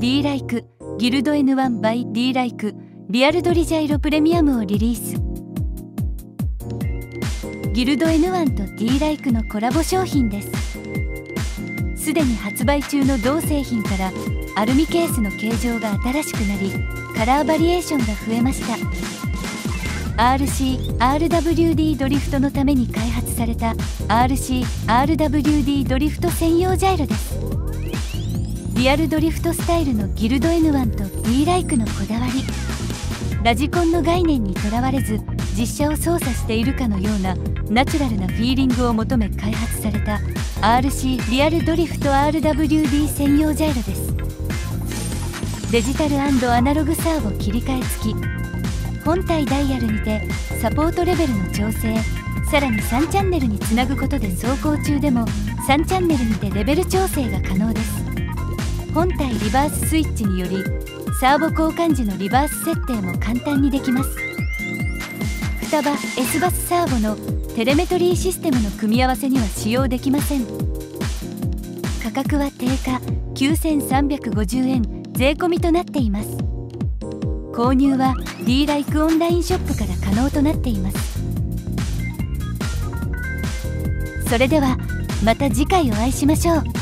D ライクギルド N1 by D ライクリアルドリジャイロプレミアムをリリース。ギルド N1 と D ライクのコラボ商品です。すでに発売中の同製品からアルミケースの形状が新しくなりカラーバリエーションが増えました。RCRWD ドリフトのために開発された RCRWD ドリフト専用ジャイロです。リアルドリフトスタイルのギルド N1 と D ライクのこだわり。ラジコンの概念にとらわれず実車を操作しているかのようなナチュラルなフィーリングを求め開発された RC リアルドリフト RWD 専用ジャイロです。デジタルアナログサーボ切り替え付き。本体ダイヤルにてサポートレベルの調整さらに3チャンネルにつなぐことで走行中でも3チャンネルにてレベル調整が可能です。本体リバーススイッチによりサーボ交換時のリバース設定も簡単にできます。双葉 S バスサーボのテレメトリーシステムの組み合わせには使用できません。価格は定価9350円税込みとなっています。購入は D ライクオンラインショップから可能となっています。それではまた次回お会いしましょう。